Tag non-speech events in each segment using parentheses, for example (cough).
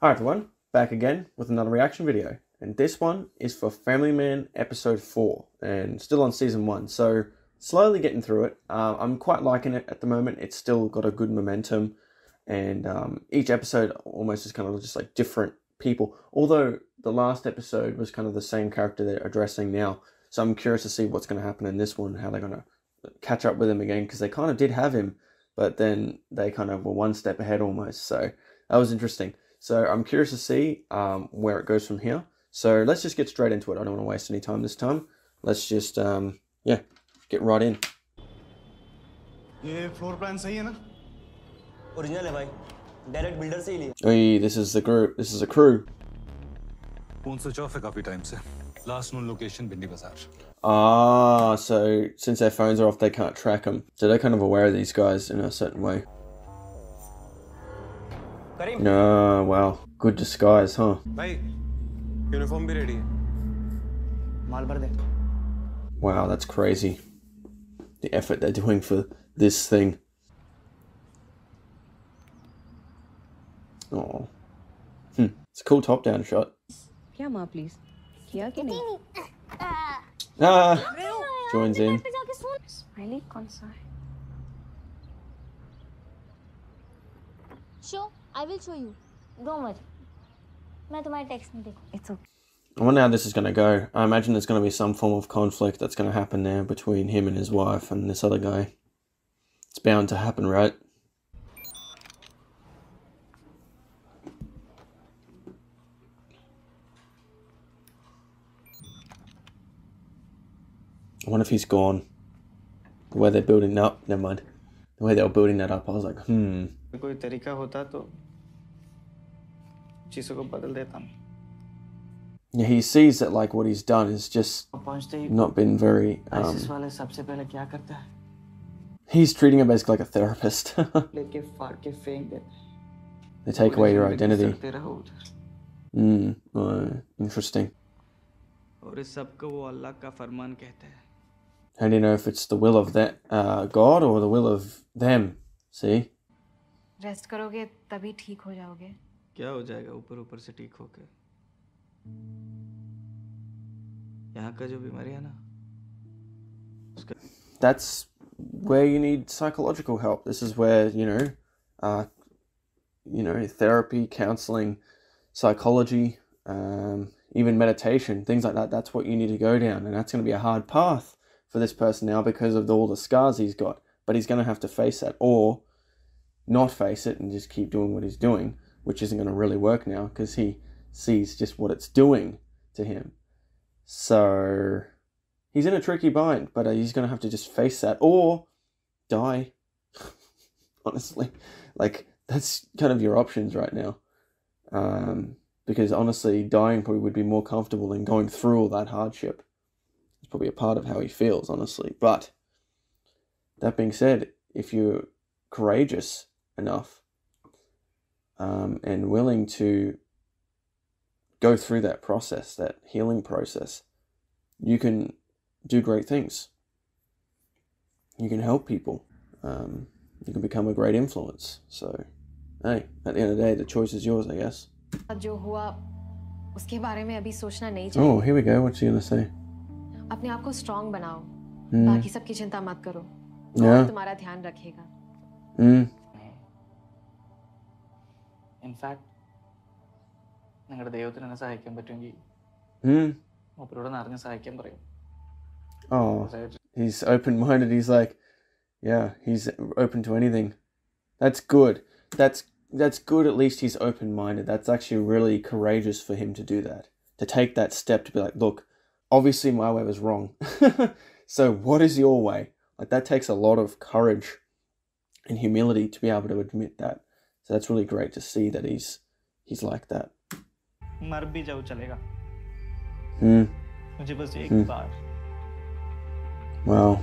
Hi everyone, back again with another reaction video. And this one is for Family Man episode 4 and still on season 1. So slowly getting through it. Uh, I'm quite liking it at the moment. It's still got a good momentum and um, each episode almost is kind of just like different people. Although the last episode was kind of the same character they're addressing now. So I'm curious to see what's going to happen in this one, how they're going to catch up with him again because they kind of did have him, but then they kind of were one step ahead almost. So that was interesting. So I'm curious to see um, where it goes from here. So let's just get straight into it. I don't want to waste any time this time. Let's just, um, yeah, get right in. Hey, this is the group. This is a crew. Last known location, Bindi Bazaar. Ah, so since their phones are off, they can't track them. So they're kind of aware of these guys in a certain way at him. Oh, wow. Good disguise, huh? Bhai, uniform bhi ready Wow, that's crazy. The effort they're doing for this thing. Oh. Hmm. It's a cool top-down shot. Yeah, ma, please. Kya ke nahi? Ah! Joins in. Smiley concert. Sure. है show I will show you don't worry मैं तुम्हारे text में देखूँ it's okay I wonder how this is going to go. I imagine there's going to be some form of conflict that's going to happen there between him and his wife and this other guy. It's bound to happen, right? I wonder if he's gone. The way they're building up, never mind. The way they were building that up, I was like, hmm. कोई तरीका होता तो चीज़ों को बदल देता मैं Yeah, he sees that like what he's done is just पहुंचते ही not been very. Um, ISIS वाले सबसे पहले क्या करता है he's treating him basically like a therapist. (laughs) लेके फाड़ के फेंक देता है they take away your पूरी जिंदगी identity. सड़ते रहो उधर Mm, uh, interesting. और इस सब को वो अल्लाह का फरमान कहते हैं How do you know if it's the will of that uh, God or the will of them? See, rest करोगे तभी ठीक हो जाओगे क्या हो जाएगा ऊपर ऊपर से ठीक होके यहाँ का जो बीमारी है ना उसका that's where you need psychological help. This is where you know, uh, you know, therapy, counseling, psychology, um, even meditation, things like that. That's what you need to go down, and that's going to be a hard path for this person now because of all the scars he's got. But he's going to have to face that, or not face it and just keep doing what he's doing, which isn't going to really work now because he sees just what it's doing to him. So he's in a tricky bind, but uh, he's going to have to just face that or die. (laughs) honestly, like that's kind of your options right now. Um, because honestly, dying probably would be more comfortable than going through all that hardship. It's probably a part of how he feels, honestly. But that being said, if you're courageous enough um, and willing to go through that process, that healing process, you can do great things. You can help people. Um, you can become a great influence. So, hey, at the end of the day, the choice is yours, I guess. जो हुआ उसके बारे में अभी सोचना नहीं चाहिए Oh, here we go. What's he gonna say? अपने आप को स्ट्रांग बनाओ Hmm. बाकी सबकी चिंता मत करो Yeah. God तुम्हारा ध्यान रखेगा Mm. ഇൻഫാക്ട് നിങ്ങളുടെ ദൈവത്തിന് എന്നെ സഹായിക്കാൻ പറ്റുമെങ്കിൽ Mm. മൂപ്പരോട് നിറഞ്ഞ് സഹായിക്കാൻ പറയും Oh, he's open-minded. He's like, yeah, he's open to anything. That's good. That's that's good. At least he's open-minded. That's actually really courageous for him to do that. To take that step to be like, look, obviously my way was wrong. (laughs) so what is your way? Like that takes a lot of courage and humility to be able to admit that. So that's really great to see that he's he's like that. मर भी जाओ चलेगा Hmm. मुझे बस एक हम्म। बार Wow.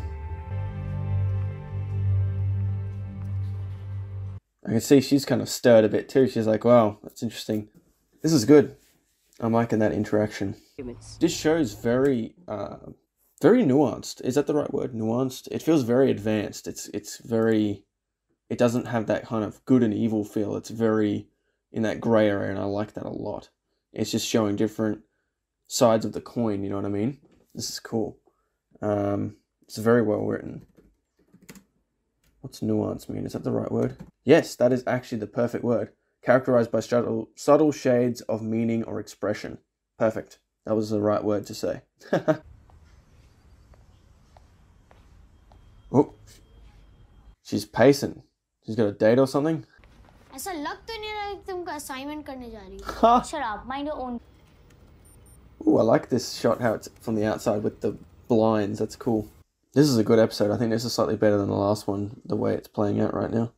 I can see she's kind of stirred a bit too. She's like, wow, that's interesting. This is good. I'm liking that interaction. This show's very, uh, very nuanced. Is that the right word? Nuanced. It feels very advanced. It's it's very. it doesn't have that kind of good and evil feel. It's very in that grey area, and I like that a lot. It's just showing different sides of the coin. You know what I mean? This is cool. Um, it's very well written. What's nuance mean? Is that the right word? Yes, that is actually the perfect word. Characterized by subtle, subtle shades of meaning or expression. Perfect. That was the right word to say. (laughs) oh, she's pacing. She's got a date or something. ऐसा लग तो नहीं रहा कि तुमको assignment करने जा रही हो Ha! (laughs) Shut up. Mind your own. Ooh, I like this shot how it's from the outside with the blinds. That's cool. This is a good episode. I think this is slightly better than the last one, the way it's playing out right now.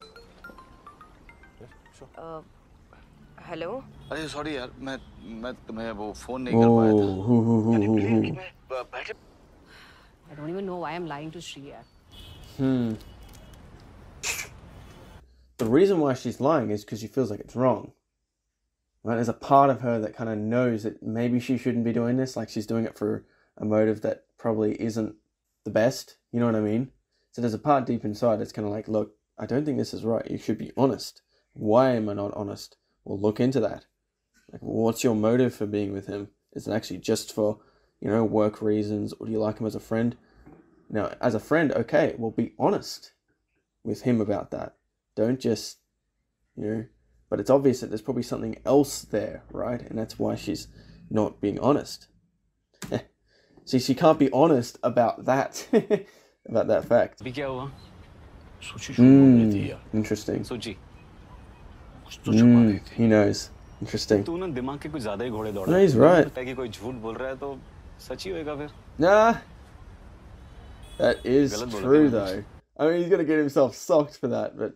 Hello अरे sorry यार मैं मैं तुम्हें वो phone नहीं कर पाया Oh, था hoo, hoo, hoo, hoo, hoo. बैठे I don't even know why I am lying to Shri यार Hmm. The reason why she's lying is because she feels like it's wrong. Right? There's a part of her that kind of knows that maybe she shouldn't be doing this, like she's doing it for a motive that probably isn't the best. You know what I mean? So there's a part deep inside that's kind of like, look, I don't think this is right. You should be honest. Why am I not honest? Well, look into that. Like, what's your motive for being with him? Is it actually just for, you know, work reasons, or do you like him as a friend? Now, as a friend, okay, well, be honest with him about that. Don't just, you know, but it's obvious that there's probably something else there, right? And that's why she's not being honest. (laughs) See, she can't be honest about that, (laughs) about that fact. Mm, interesting. Mm, he knows. Interesting. No, he's right. Nah. That is true, though. I mean, he's going to get himself socked for that, but...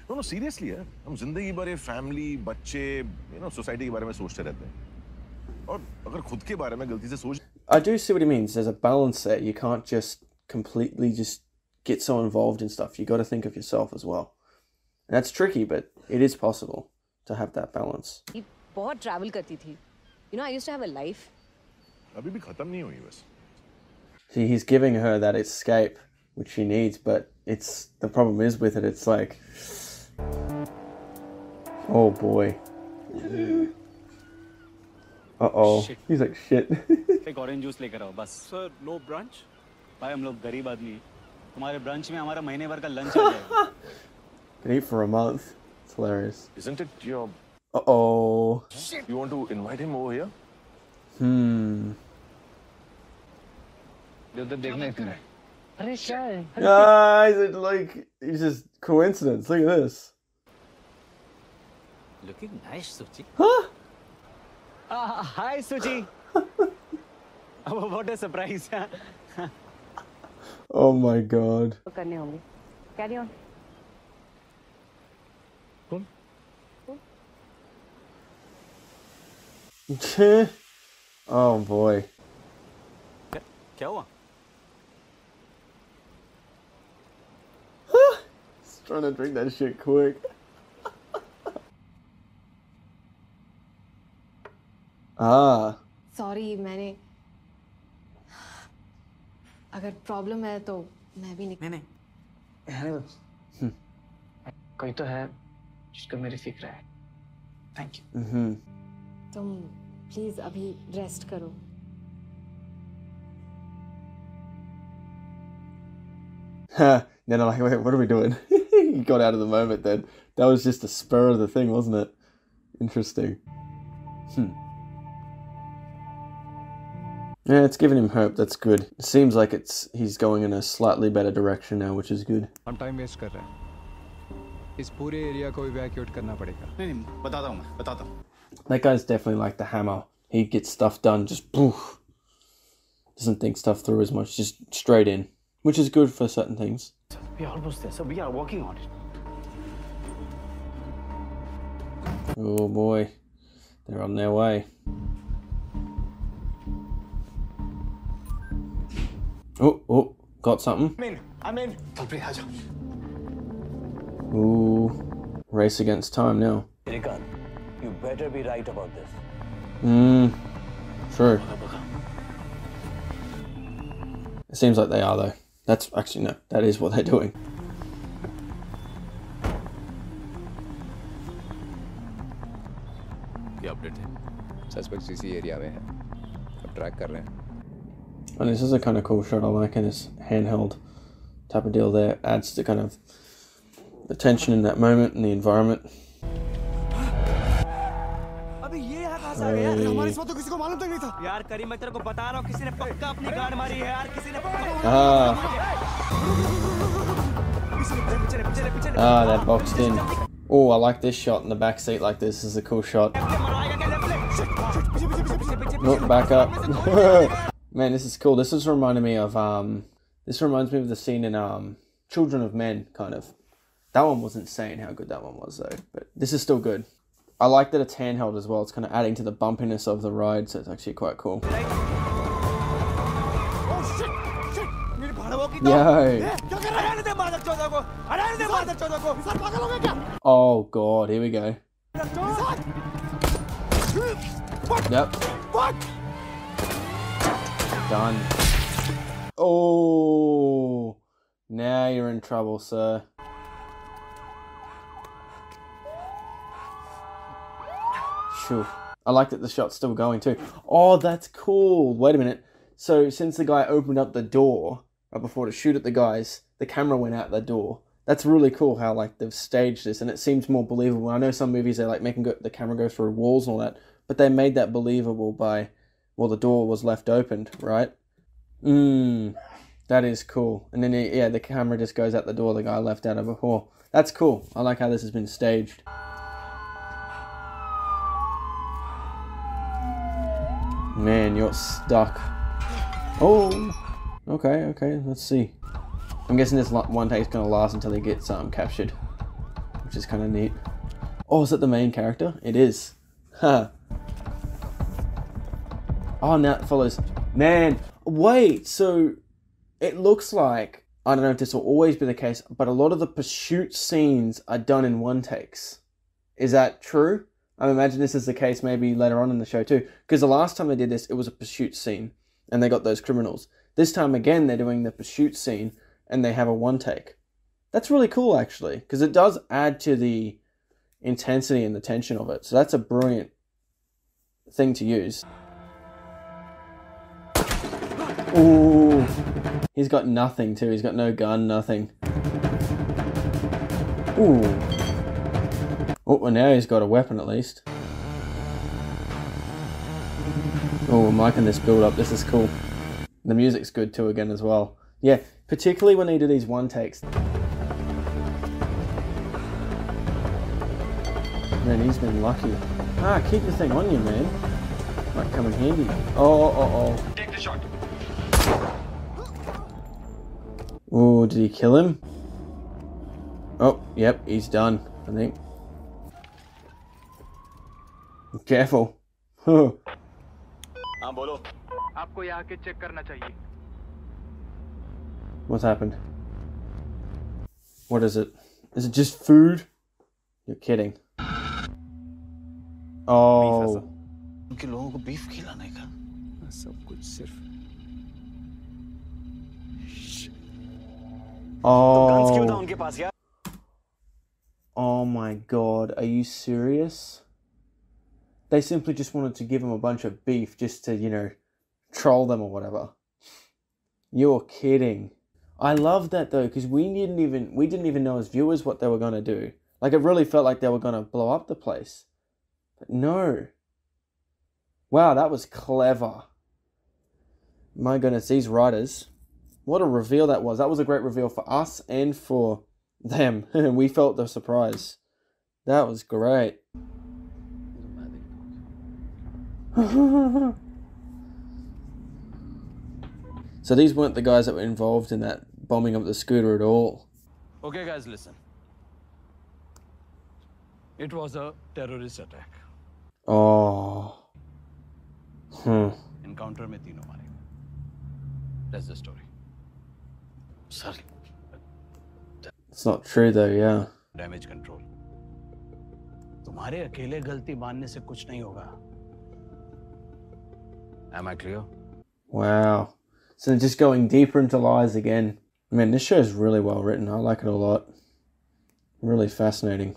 कपड़े की तरह no no seriously यार हम जिंदगी भर ये family बच्चे you know society के बारे में सोचते रहते हैं और अगर खुद के बारे में गलती से सोच I do see what he means. There's a balance there. You can't just completely just get so involved in stuff. You got to think of yourself as well. And that's tricky, but it is possible to have that balance. बहुत travel करती थी you know I used to have a life अभी भी खत्म नहीं हुई बस See, he's giving her that escape, which she needs, but it's the problem is with it. It's like, oh boy. Uh oh. Shit. He's like shit. (laughs) एक orange juice लेकर आओ बस सर नो ब्रंच भाई हम लोग गरीब आदमी हैं। तुम्हारे ब्रंच में हमारा महीने भर का लंच आ जाएगा Can eat for a month. It's hilarious. Isn't it your Uh oh. you want to invite him over here? Hmm. उधर देखना इतने अरे क्या है Ah, is it like it's just coincidence? Look at this. Looking nice सुची Huh? हाय सुची (laughs) what a surprise (laughs) Oh my god. करने होंगे कैरी ऑन oh boy. क्या हुआ He's trying to drink that shit quick. ah. Sorry मैंने अगर problem है तो मैं भी निकल नहीं नहीं कोई तो है जिसको मेरी फिक्र है थैंक यू Mm-hmm. तुम प्लीज अभी रेस्ट करो then I'm like, wait, what are we doing? (laughs) he got out of the moment then. That was just a spur of the thing, wasn't it? Interesting. Hmm. Yeah, it's giving him hope. That's good. It seems like it's he's going in a slightly better direction now, which is good. हम time waste कर रहे हैं इस पूरे area को evacuate करना पड़ेगा नहीं नहीं बताता हूँ मैं बताता हूँ That guy's definitely like the hammer. He gets stuff done just poof. Doesn't think stuff through as much, just straight in, which is good for certain things. we are almost there so we are working on it Oh boy, they're on their way. Oh, oh, got something. I'm in. I'm in. Ooh, race against time now. Srikant, you better be right about this. Hmm, sure. It seems like they are though. That's actually no, that is what they're doing. ये update है suspect area. We're tracking and this is a kind of cool shot I like in this handheld type of deal there. Adds to kind of the tension in that moment and the environment. Ah. ah, that boxed in. Oh, I like this shot in the back seat like this. this is a cool shot. Look, back up. Man, this is cool. This is reminding me of um, this reminds me of the scene in um, Children of Men, kind of. That one was insane how good that one was though. But this is still good. I like that it's handheld as well. It's kind of adding to the bumpiness of the ride, so it's actually quite cool. Yo. Oh god, here we go. Yep done. Oh, now you're in trouble, sir. Phew. I like that the shot's still going too. Oh, that's cool. Wait a minute. So since the guy opened up the door right before to shoot at the guys, the camera went out the door. That's really cool how like they've staged this, and it seems more believable. I know some movies they like making the camera go through walls and all that, but they made that believable by well the door was left opened, right? Mmm, that is cool. And then yeah, the camera just goes out the door the guy left out of before. That's cool. I like how this has been staged. Man, you're stuck. Oh, okay, okay. Let's see. I'm guessing this one take's gonna last until he gets um captured, which is kind of neat. Oh, is that the main character? It is. (laughs) Huh. Oh, now it follows. Man, wait. So it looks like I don't know if this will always be the case, but a lot of the pursuit scenes are done in one takes. Is that true? I imagine this is the case maybe later on in the show too, because the last time they did this, it was a pursuit scene, and they got those criminals. This time again, they're doing the pursuit scene, and they have a one take. That's really cool, actually, because it does add to the intensity and the tension of it. So that's a brilliant thing to use. Ooh, he's got nothing too. He's got no gun, nothing. Ooh. Oh, well now he's got a weapon at least. Oh, I'm liking this build up. This is cool. The music's good too again as well. Yeah, particularly when they do these one takes. Man, he's been lucky. Ah, keep the thing on you, man. Might come in handy. Oh, oh, oh. Take the shot. did he kill him? Oh, yep, he's done, I think. Careful. (laughs) Huh. हाँ बोलो आपको यहाँ के check करना चाहिए What's happened? What is it? Is it just food? You're kidding. Oh. उनके लोगों को बीफ खिलाने का सब कुछ सिर्फ गन्स क्यों था Oh. oh my god, are you serious? They simply just wanted to give him a bunch of beef just to, you know, troll them or whatever. You're kidding. I love that though, because we didn't even we didn't even know as viewers what they were gonna do. Like it really felt like they were gonna blow up the place. But no. Wow, that was clever. My goodness, these writers. What a reveal that was. That was a great reveal for us and for them. (laughs) we felt the surprise. That was great. (laughs) so these weren't the guys that were involved in that bombing of the scooter at all. Okay, guys, listen. It was a terrorist attack. Oh. Hmm. Encounter with That's the story. Sir It's not true though, yeah. Damage control तुम्हारे अकेले गलती मानने से कुछ नहीं होगा Am I clear? Wow. So just going deeper into lies again. Man, this show is really well written. I like it a lot. Really fascinating.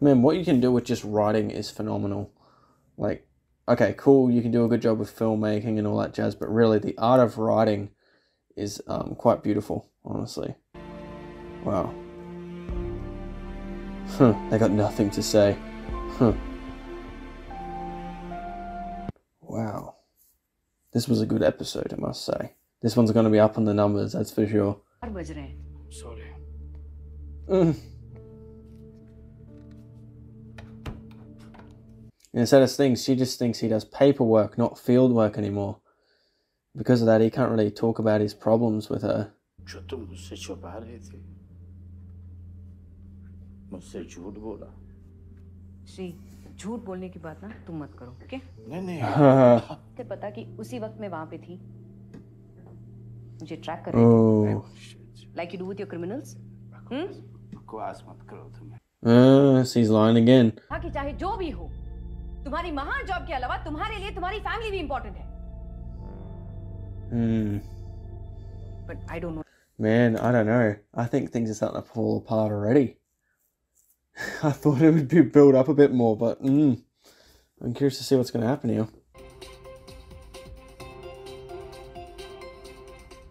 Man, what you can do with just writing is phenomenal. Like, okay, cool, you can do a good job with filmmaking and all that jazz, but really the art of writing is um, quite beautiful, honestly. Wow. Huh, they got nothing to say. Huh. Wow. This was a good episode, I must say. This one's going to be up on the numbers, that's for sure. Sorry. Mm. And instead of things, she just thinks he does paperwork, not field work anymore. Because of that, he can't really talk about his problems with her. जो तुम मुझसे छुपा रहे थे मुझसे झूठ बोला श्री झूठ बोलने की बात ना तुम मत करो ओके नहीं नहीं ते पता कि उसी वक्त मैं वहां पे थी मुझे ट्रैक कर Oh. Like you do with your criminals हम्म बकवास मत करो तुम्हें Uh, she's lying again. हाँ कि चाहे जो भी हो तुम्हारी महान जॉब के अलावा तुम्हारे लिए तुम्हारी फैमिली भी इंपॉर्टेंट है Hmm. But I don't know Man, I don't know. I think things are starting to fall apart already. (laughs) I thought it would be built up a bit more, but mm, I'm curious to see what's going to happen here.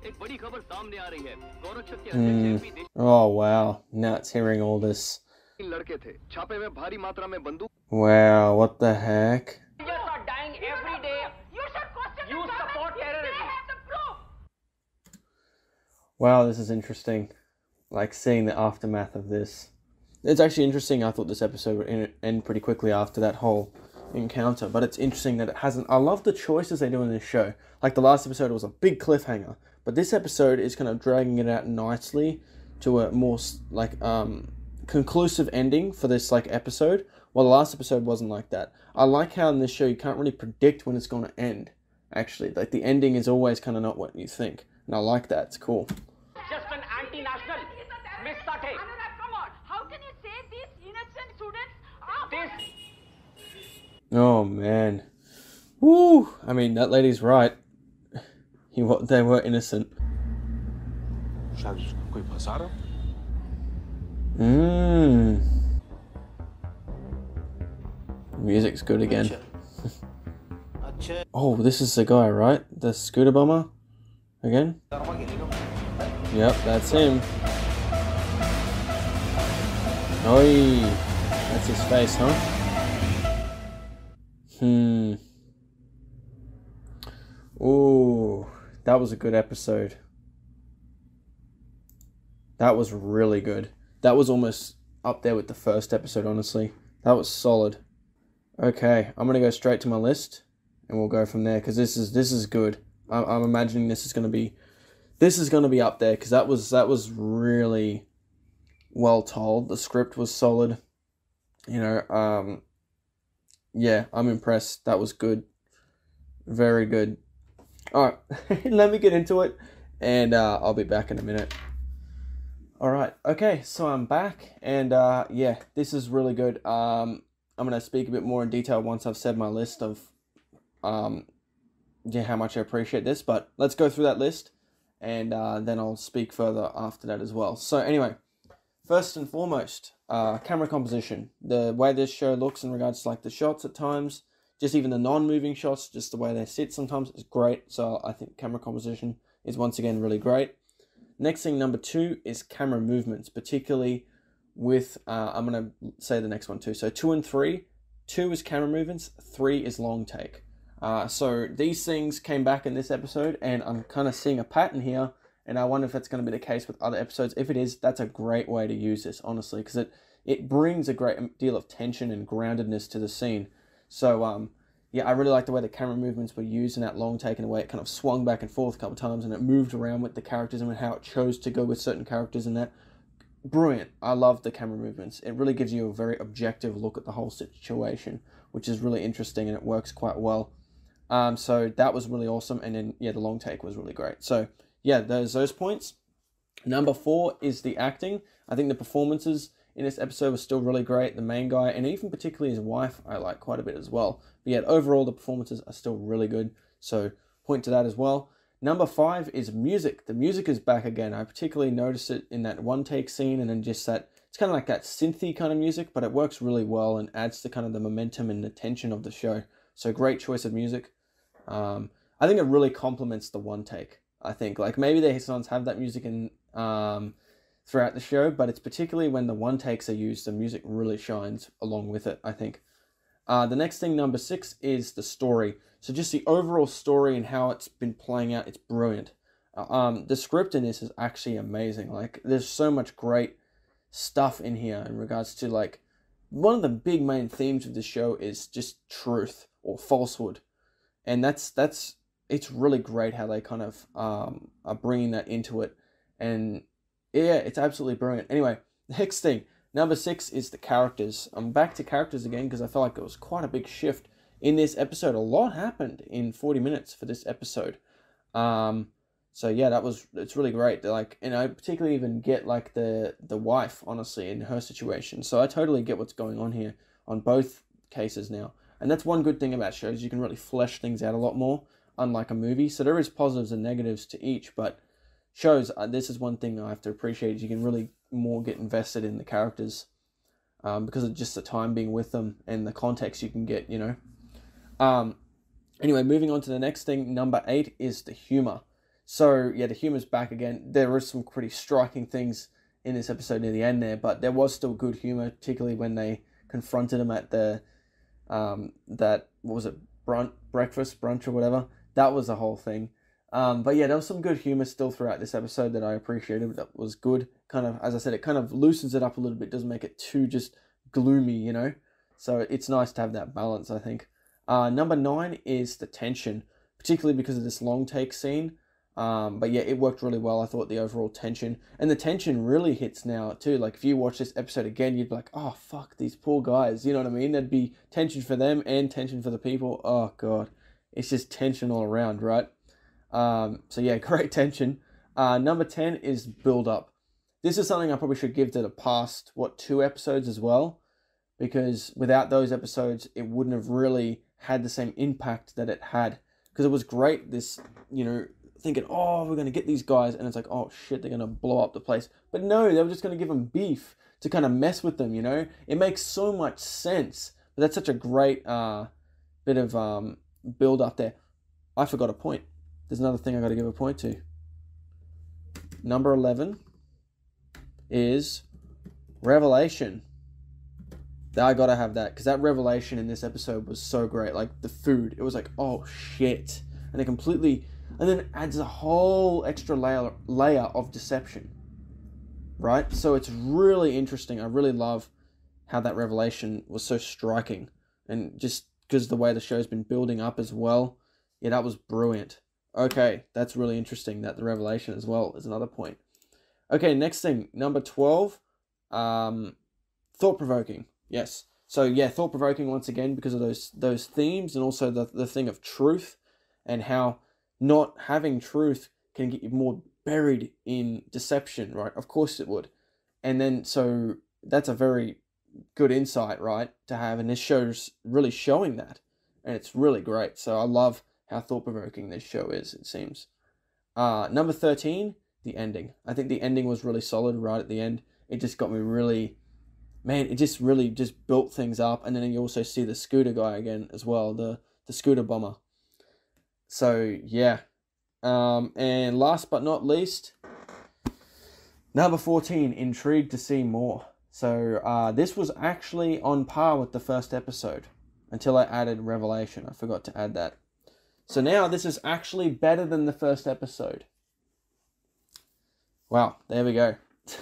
एक बड़ी खबर सामने आ रही है गौरक्षक के Hmm. Oh, wow. Now it's hearing all this. तीन लड़के थे छापे में भारी मात्रा में बंदूक Wow, what the heck? are dying every day. You should question You support terrorism. Wow, this is interesting. Like seeing the aftermath of this. It's actually interesting. I thought this episode would end pretty quickly after that whole encounter, but it's interesting that it hasn't. I love the choices they do in this show. Like the last episode was a big cliffhanger, but this episode is kind of dragging it out nicely to a more like um conclusive ending for this like episode. Well, the last episode wasn't like that. I like how in this show you can't really predict when it's going to end, actually. Like, the ending is always kind of not what you think. And I like that. It's cool. Just an anti national. Miss Sate. come on. How can you say these innocent students are. This. Oh, man. Woo! I mean, that lady's right. (laughs) He, they were innocent. Mmm. Music's good again. (laughs) oh, this is the guy, right? The scooter bomber? Again? Yep, that's him. Oi! That's his face, huh? Hmm. Ooh, that was a good episode. That was really good. That was almost up there with the first episode, honestly. That was solid. Okay, I'm gonna go straight to my list, and we'll go from there because this is this is good. I'm, I'm imagining this is gonna be, this is gonna be up there because that was that was really well told. The script was solid. You know, um, yeah, I'm impressed. That was good. Very good. All right, (laughs) let me get into it, and uh, I'll be back in a minute. All right. Okay. So I'm back, and uh, yeah, this is really good. Um, I'm gonna speak a bit more in detail once I've said my list of, um, yeah, how much I appreciate this. But let's go through that list, and uh, then I'll speak further after that as well. So anyway, first and foremost, uh, camera composition. The way this show looks in regards to like the shots at times, just even the non-moving shots, just the way they sit sometimes is great. So I think camera composition is once again really great. Next thing, number two, is camera movements, particularly with, uh, I'm going to say the next one too. So two and three, two is camera movements, three is long take. Uh, so these things came back in this episode, and I'm kind of seeing a pattern here, and I wonder if that's going to be the case with other episodes. If it is, that's a great way to use this, honestly, because it, it brings a great deal of tension and groundedness to the scene. So, um, yeah, I really like the way the camera movements were used in that long take and the way it kind of swung back and forth a couple times and it moved around with the characters and how it chose to go with certain characters and that. Brilliant. I love the camera movements. It really gives you a very objective look at the whole situation, which is really interesting and it works quite well. Um, so that was really awesome. And then yeah, the long take was really great. So yeah, those those points. Number four is the acting. I think the performances in this episode were still really great. The main guy and even particularly his wife, I like quite a bit as well. But yet overall, the performances are still really good. So point to that as well. Number five is music. The music is back again. I particularly noticed it in that one take scene and then just that it's kind of like that synthy kind of music, but it works really well and adds to kind of the momentum and the tension of the show. So great choice of music. Um, I think it really complements the one take. I think like maybe the songs have that music in um, throughout the show, but it's particularly when the one takes are used, the music really shines along with it. I think. Uh, the next thing, number six, is the story. So just the overall story and how it's been playing out, it's brilliant. Uh, um, the script in this is actually amazing. Like, there's so much great stuff in here in regards to like one of the big main themes of the show is just truth or falsehood, and that's that's it's really great how they kind of um, are bringing that into it, and yeah, it's absolutely brilliant. Anyway, (laughs) next thing, number six is the characters. I'm back to characters again because I felt like it was quite a big shift in this episode. A lot happened in 40 minutes for this episode. Um, so yeah, that was it's really great. Like, and I particularly even get like the the wife, honestly, in her situation. So I totally get what's going on here on both cases now. And that's one good thing about shows. You can really flesh things out a lot more, unlike a movie. So there is positives and negatives to each, but shows uh, this is one thing I have to appreciate. Is you can really more get invested in the characters um, because of just the time being with them and the context you can get. You know. Um, anyway, moving on to the next thing. Number eight is the humor. So yeah, the humor's back again. There were some pretty striking things in this episode near the end there, but there was still good humor, particularly when they confronted him at the um, that what was it brunch breakfast brunch or whatever. That was the whole thing. Um, but yeah, there was some good humor still throughout this episode that I appreciated. That was good. Kind of, as I said, it kind of loosens it up a little bit. Doesn't make it too just gloomy, you know. So it's nice to have that balance. I think. Uh, number nine is the tension, particularly because of this long take scene. Um, but yeah, it worked really well. I thought the overall tension and the tension really hits now too. Like if you watch this episode again, you'd be like, "Oh fuck, these poor guys." You know what I mean? There'd be tension for them and tension for the people. Oh god, it's just tension all around, right? Um, so yeah, (laughs) great tension. Uh, number ten is build up. This is something I probably should give to the past what two episodes as well, because without those episodes, it wouldn't have really had the same impact that it had. Because it was great. This you know thinking, oh, we're to get these guys. And it's like, oh, shit, they're to blow up the place. But no, they were just to give them beef to kind of mess with them, you know? It makes so much sense. But that's such a great uh, bit of um, build up there. I forgot a point. There's another thing I got to give a point to. Number 11 is Revelation. I gotta have that because that revelation in this episode was so great. Like the food, it was like, oh shit, and it completely and then adds a whole extra layer layer of deception right? So it's really interesting. I really love how that revelation was so striking. And just because the way the show's been building up as well yeah that was brilliant. Okay that's really interesting that the revelation as well is another point. Okay next thing number 12 um thought provoking yes so yeah thought provoking once again because of those those themes and also the, the thing of truth and how not having truth can get you more buried in deception, right? Of course it would. And then, so that's a very good insight, right, to have. And this show's really showing that. And it's really great. So I love how thought provoking this show is, it seems. Uh, number 13, the ending. I think the ending was really solid right at the end. It just got me really, man, it just really just built things up. And then you also see the scooter guy again as well, the, the scooter bomber. So yeah. Um, and last but not least, number 14, intrigued to see more. So uh, this was actually on par with the first episode until I added Revelation. I forgot to add that. So now this is actually better than the first episode. Wow, there we go.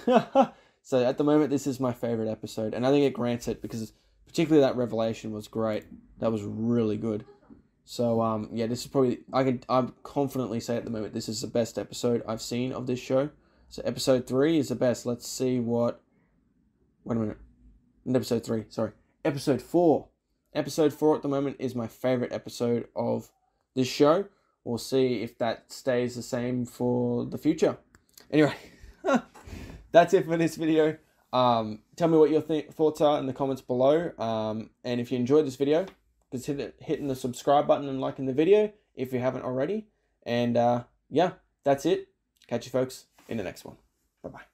(laughs) so at the moment, this is my favorite episode, and I think it grants it because particularly that Revelation was great. That was really good. So um, yeah, this is probably I can I'm confidently say at the moment this is the best episode I've seen of this show. So episode three is the best. Let's see what. Wait a minute. Episode three, sorry. Episode four. Episode four at the moment is my favorite episode of this show. We'll see if that stays the same for the future. Anyway, (laughs) that's it for this video. Um, tell me what your th- thoughts are in the comments below. Um, and if you enjoyed this video, consider hitting the subscribe button and liking the video if you haven't already. And uh, yeah, that's it. Catch you folks in the next one. Bye bye.